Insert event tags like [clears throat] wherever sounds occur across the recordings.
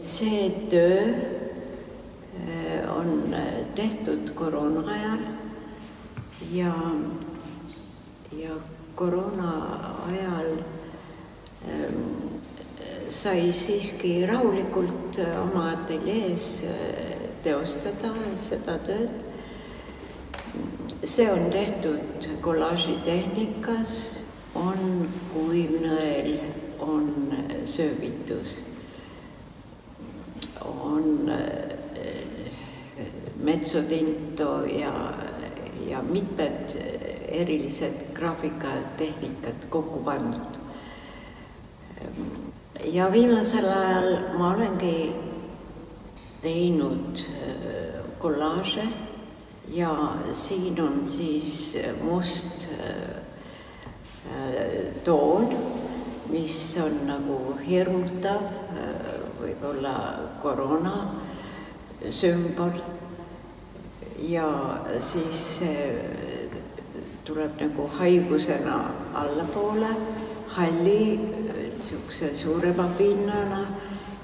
see töö äh, on äh, tehtud koroona ajal ja, ja koroona ajal ähm, sai siiski rahulikult äh, oma ateljees teostada seda tööd. see on tehtud kollaažitehnikas, on kuivnõel, on söövitus on metsotinto ja, ja mitmed erilised graafikatehnikad kokku pandud. ja viimasel ajal ma olengi teinud kollaaže ja siin on siis must toon, mis on nagu hirmutav võib-olla koroona sümbol. Ja siis see tuleb nagu haigusena allapoole, halli niisuguse suurema pinnana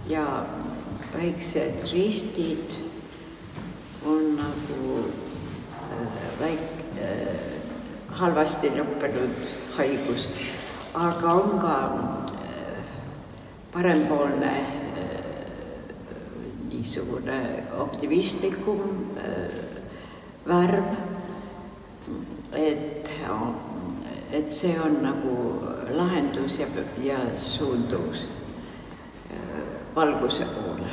ja väiksed ristid on nagu väik- äh,, halvasti lõppenud haigus, aga on ka parempoolne niisugune optimistlikum värv. et, et see on nagu lahendus ja, ja suundus valguse poole.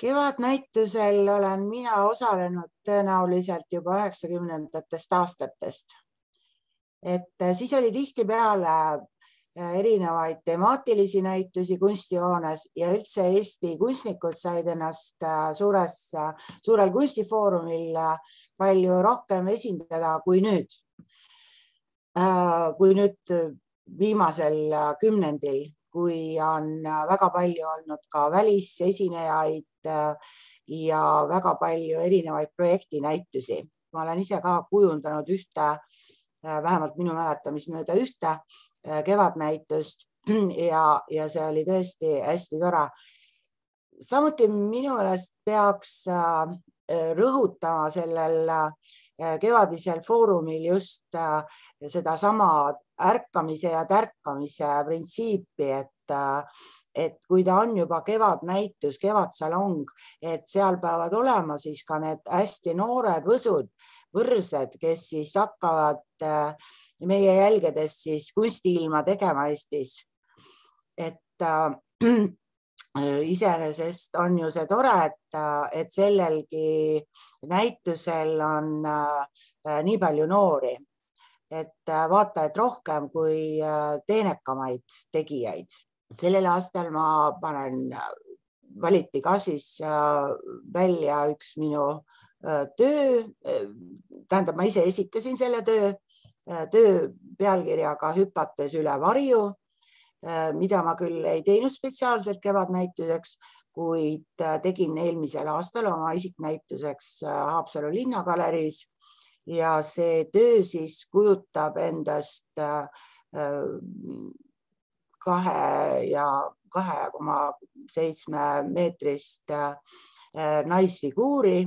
kevadnäitusel olen mina osalenud tõenäoliselt juba üheksakümnendatest aastatest. et siis oli tihtipeale erinevaid temaatilisi näitusi kunstihoones ja üldse Eesti kunstnikud said ennast äh, suures, äh, suurel kunstifoorumil äh, palju rohkem esindada kui nüüd. kui nüüd viimasel kümnendil, kui on väga palju olnud ka välisesinejaid ja väga palju erinevaid projektinäitusi. ma olen ise ka kujundanud ühte, vähemalt minu mäletamist mööda ühte Äh, kevadnäitust [clears throat] ja, ja see oli tõesti hästi tore. samuti minu meelest peaks äh, rõhutama sellel äh, kevadisel foorumil just sedasama ärkamise ja tärkamise printsiipi, et, et kui ta on juba kevadnäitus, kevadsalong, et seal peavad olema siis ka need hästi noored võsud, võrsed, kes siis hakkavad meie jälgedes siis kunstiilma tegema Eestis. et äh, [clears throat] iseenesest on ju see tore, et, et sellelgi näitusel on äh, nii palju noori, et äh, vaata, et rohkem kui äh, teenekamaid tegijaid. sellel aastal ma panen, valiti ka siis äh, välja üks minu äh, töö, tähendab, ma ise esitasin selle töö Äh, töö pealkirjaga Hüpates üle varju, äh, mida ma küll ei teinud spetsiaalselt kevadnäituseks, kuid äh, tegin eelmisel aastal oma isiknäituseks Haapsalu linnagaleriis ja see töö siis kujutab endast kahe ja kahe koma seitsme meetrist naisfiguuri,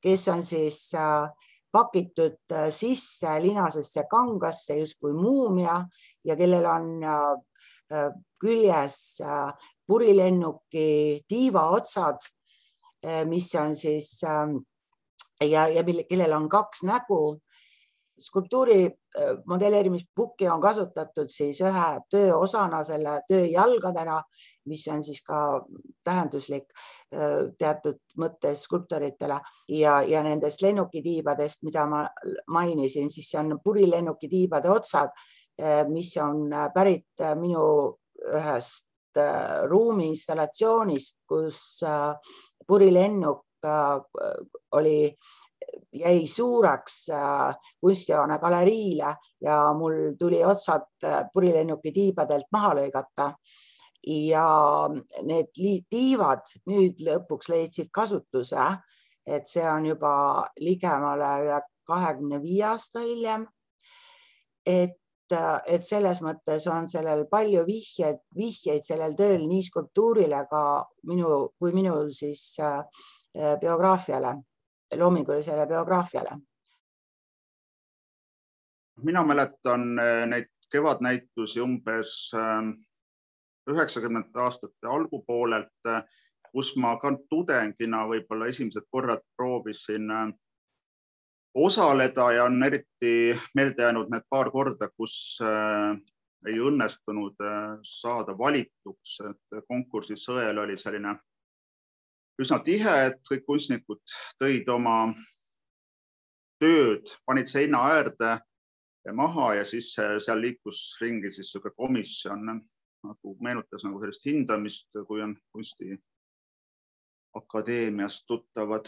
kes on siis äh, pakitud äh, sisse linasesse kangasse justkui muumia ja kellel on äh, äh, küljes purilennuki tiivaotsad, mis on siis ähm, ja, ja kellel on kaks nägu skulptuuri äh, modelleerimispukki on kasutatud siis ühe töö osana selle töö jalgadena, mis on siis ka tähenduslik äh, teatud mõttes skulptoritele. Ja, ja nendest lennukitiibadest, mida ma mainisin, siis see on purilennukitiibade otsad, äh, mis on pärit minu ühest ruumi installatsioonist, kus purilennuk oli jäi suureks äh, kunstihoone galeriile ja mul tuli otsad äh, purilennuki tiibadelt maha lõigata. ja need tiivad nüüd lõpuks leidsid kasutuse, et see on juba ligemale üle kahekümne viie aasta hiljem. et et selles mõttes on sellel palju vihjeid, vihjeid sellel tööl nii skulptuurile ka minu, kui minu siis äh, biograafiale, loomingulisele biograafiale. mina mäletan äh, neid kevadnäitusi umbes ähm, üheksakümnendate aastate algupoolelt, äh, kus ma ka tudengina võib-olla esimesed korrad proovisin osaleda ja on eriti meelde jäänud need paar korda, kus ei õnnestunud saada valituks, et konkursi sõel oli selline üsna tihe, et kõik kunstnikud tõid oma tööd, panid seina äärde maha ja siis seal liikus ringi siis niisugune komisjon nagu meenutas nagu sellist hindamist, kui on kunstiakadeemiast tuttavad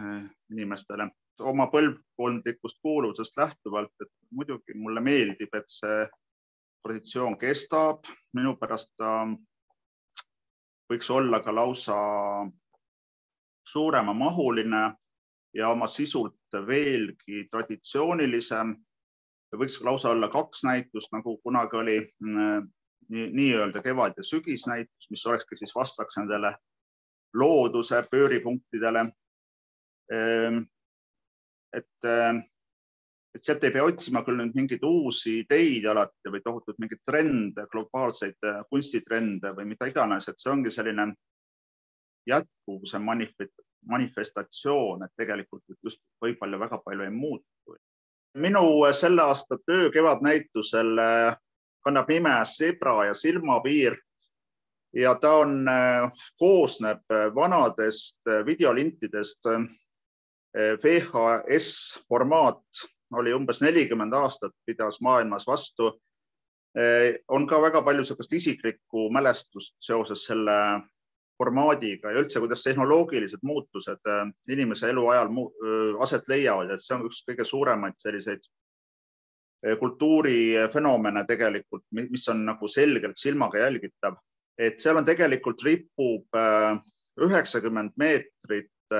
äh, inimestele. Oma põlvkondlikust kuuluvusest lähtuvalt, et muidugi mulle meeldib, et see traditsioon kestab, minu pärast ta võiks olla ka lausa suuremamahuline ja oma sisult veelgi traditsioonilisem. võiks lausa olla kaks näitust, nagu kunagi oli mm, nii-öelda nii kevad- ja sügisnäitus, mis olekski siis vastaks nendele looduse pööripunktidele ehm, et, äh, et sealt ei pea otsima küll nüüd mingeid uusi ideid alati või tohutult mingeid trende, globaalseid äh, kunstitrende või mida iganes, et see ongi selline jätkuvuse manifestatsioon, et tegelikult just võib-olla väga palju ei muutu. minu äh, selle aasta töö kevadnäitusel kannab nime Zebra ja silmapiir ja ta on, koosneb vanadest videolintidest VHS formaat oli umbes nelikümmend aastat, pidas maailmas vastu. on ka väga palju niisugust isiklikku mälestust seoses selle formaadiga ja üldse, kuidas tehnoloogilised muutused äh, inimese eluajal äh, aset leiavad, et see on üks kõige suuremaid selliseid äh, kultuurifenomene tegelikult, mis on nagu selgelt silmaga jälgitav, et seal on tegelikult ripub üheksakümmend meetrit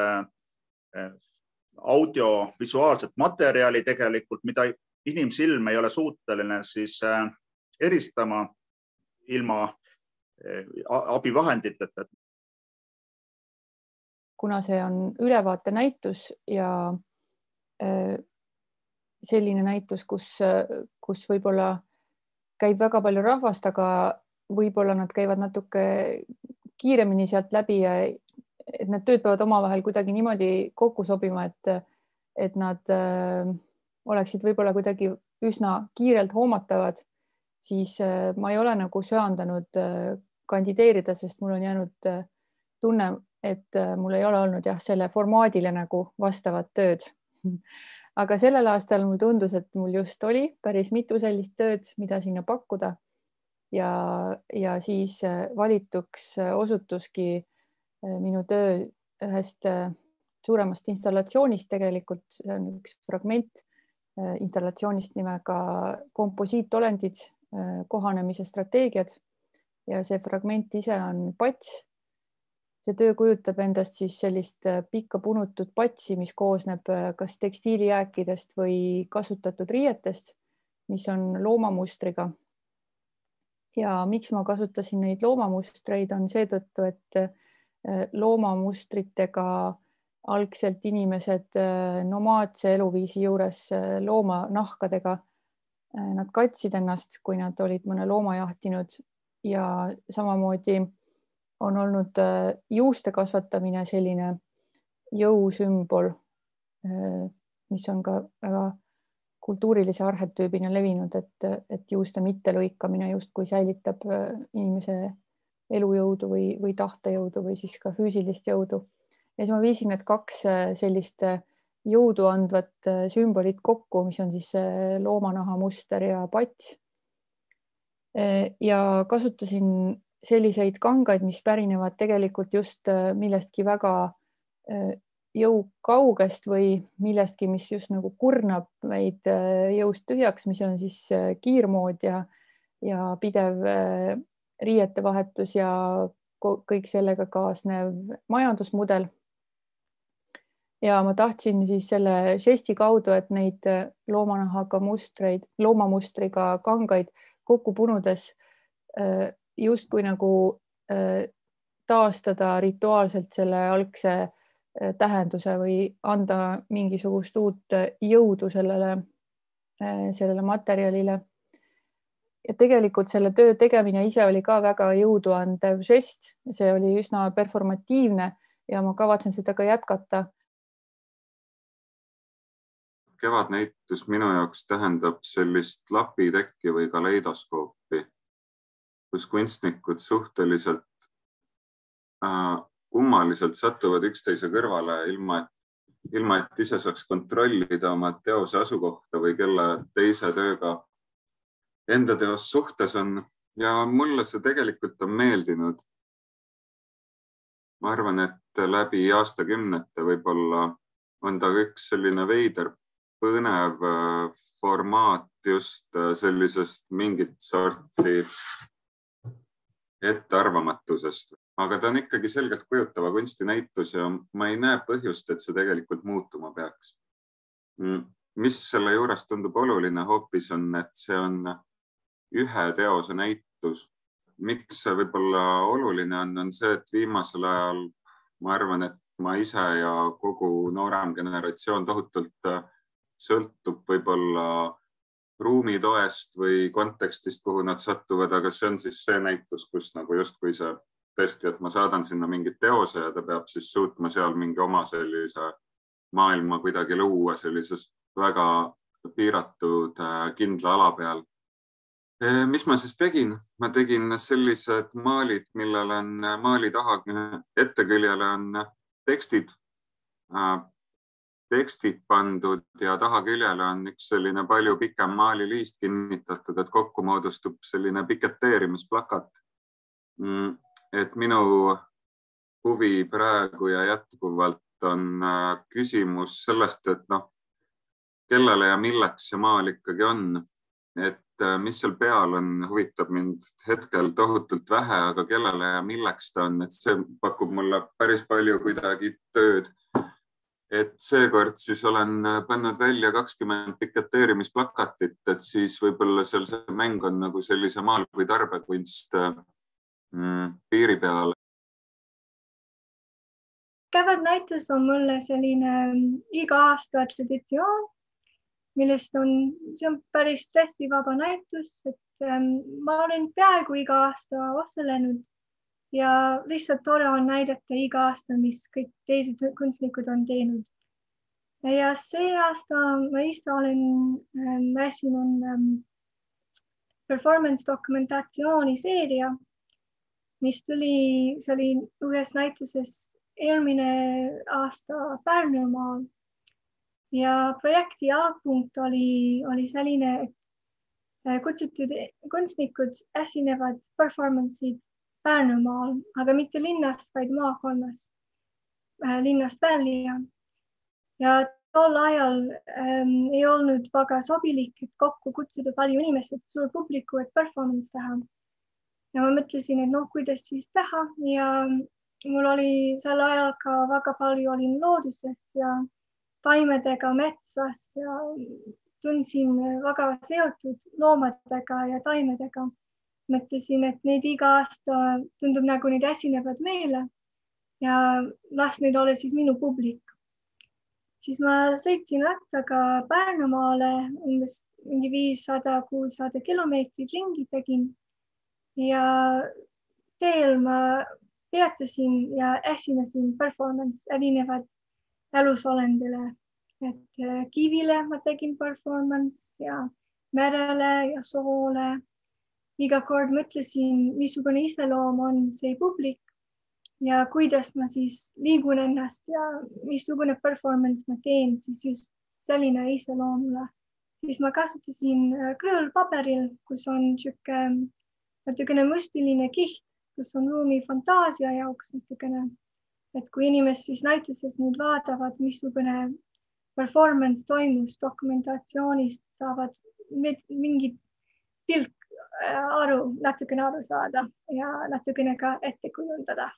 audiovisuaalset materjali tegelikult, mida inimsilm ei ole suuteline siis eristama ilma abivahenditeta. Kuna see on ülevaatenäitus ja äh, selline näitus, kus, kus võib-olla käib väga palju rahvast, aga võib-olla nad käivad natuke kiiremini sealt läbi ja et need tööd peavad omavahel kuidagi niimoodi kokku sobima, et, et nad äh, oleksid võib-olla kuidagi üsna kiirelt hoomatavad, siis äh, ma ei ole nagu söandanud äh, kandideerida, sest mul on jäänud äh, tunne, et äh, mul ei ole olnud jah, selle formaadile nagu vastavat tööd [laughs] aga sellel aastal mulle tundus, et mul just oli päris mitu sellist tööd, mida sinna pakkuda. ja, ja siis äh, valituks äh, osutuski minu töö ühest suuremast installatsioonist tegelikult, see on üks fragment installatsioonist nimega komposiitolendid, kohanemise strateegiad ja see fragment ise on pats. See töö kujutab endast siis sellist pikka punutud patsi, mis koosneb kas tekstiilijääkidest või kasutatud riietest, mis on loomamustriga. ja miks ma kasutasin neid loomamustreid, on seetõttu, et Äh, loomamustritega algselt inimesed äh, nomaadse eluviisi juures äh, loomanahkadega. Nad katsid ennast, kui nad olid mõne looma jahtinud ja samamoodi on olnud juuste kasvatamine selline jõusümbol, mis on ka väga kultuurilise arhetüübina levinud, et, et juuste mittelõikamine justkui säilitab inimese elujõudu või, või tahtejõudu või siis ka füüsilist jõudu. ja siis ma viisin need kaks äh, sellist äh, jõudu andvat äh, sümbolit kokku, mis on siis loomanaha muster ja pats. ja kasutasin selliseid kangaid, mis pärinevad tegelikult just millestki väga jõukaugest või millestki, mis just nagu kurnab meid jõust tühjaks, mis on siis kiirmood ja, ja pidev riiete vahetus ja kõik sellega kaasnev majandusmudel. ja ma tahtsin siis selle žesti kaudu, et neid loomanahaga mustreid, loomamustriga kangaid kokku punudes äh, justkui nagu äh, taastada rituaalselt selle algse äh, tähenduse või anda mingisugust uut jõudu sellele, sellele materjalile. ja tegelikult selle töö tegemine ise oli ka väga jõuduandev žest, see oli üsna performatiivne ja ma kavatsen seda ka jätkata. Kevadnäitus minu jaoks tähendab sellist lapitekki või kaleidoskoopi, kus kunstnikud suhteliselt äh, kummaliselt satuvad üksteise kõrvale ilma, et ilma et ise saaks kontrollida oma teose asukohta või kelle teise tööga enda teos suhtes on ja mulle see tegelikult on meeldinud. ma arvan, et läbi aastakümnete võib-olla on ta üks selline veider põnev äh, formaat just äh, sellisest mingit sorti ettearvamatusest, aga ta on ikkagi selgelt kujutava kunstinäitus ja ma ei näe põhjust, et see tegelikult muutuma peaks. Mm, mis selle juures tundub oluline hoopis on, et see on ühe teose näitus. miks see võib-olla oluline on, on see, et viimasel ajal ma arvan, et ma ise ja kogu noorem generatsioon tohutult äh, sõltub võib-olla ruumitoest või kontekstist, kuhu nad satuvad, aga see on siis see näitus, kus nagu justkui see tõesti, et ma saadan sinna mingit teose ja ta peab siis suutma seal mingi oma sellise maailma kuidagi luua sellises väga piiratud äh, kindla ala peal. Äh, mis ma siis tegin? ma tegin sellised maalid, millel on maali taha etteküljele on tekstid äh, tekstid pandud ja tahaküljele on üks selline palju pikem maaliliist kinnitatud, et kokku moodustub selline piketeerimisplakat. Mm, et minu huvi praegu ja jätkuvalt on äh, küsimus sellest, et noh, kellele ja milleks see maal ikkagi on, et äh, mis seal peal on, huvitab mind hetkel tohutult vähe, aga kellele ja milleks ta on, et see pakub mulle päris palju kuidagi tööd et seekord siis olen äh, pannud välja kakskümmend piketeerimisplakatit, et siis võib-olla seal see mäng on nagu sellise maal kui tarbekunst äh, mm, piiri peal. kevadnäitus on mulle selline mm, iga aasta traditsioon, millest on, see on päris stressivaba näitus, et ähm, ma olen peaaegu iga aasta osalenud ja lihtsalt tore on näidata iga aasta, mis kõik teised kunstnikud on teinud. ja see aasta ma ise olen ähm,, siin on ähm, performance dokumentatsiooni seeria, mis tuli, see oli ühes näituses eelmine aasta Pärnumaal ja projekti algpunkt oli, oli selline, et äh, kutsutud kunstnikud esinevad performance'id Pärnumaal, aga mitte linnast, vaid maakonnas, äh, linnast välja. ja tol ajal ähm, ei olnud väga sobilik, et kokku kutsuda palju inimesi, et suur publiku, et performance teha. ja ma mõtlesin, et noh, kuidas siis teha ja mul oli sel ajal ka väga palju olin looduses ja taimedega metsas ja tundsin väga seotud loomadega ja taimedega mõtlesin, et neid iga aasta tundub nagu neid esinevad meile. Ja las neid ole siis minu publik. siis ma sõitsin rattaga Pärnumaale umbes mingi viissada, kuussada kilomeetrit ringi tegin. Ja teel ma peatasin ja esinesin performance erinevad elusolendile, et kivile ma tegin performance ja merele ja soole iga kord mõtlesin, missugune iseloom on see publik ja kuidas ma siis liigun ennast ja missugune performance ma teen siis just selline iseloomule. siis ma kasutasin äh, krõõlpaberil, kus on niisugune natukene mustiline kiht, kus on ruumi fantaasia jaoks natukene. et kui inimesed siis näituses nüüd vaatavad, missugune performance toimus dokumentatsioonist, saavad mingit pilt aru, natukene aru saada ja natukene ka ette kujundada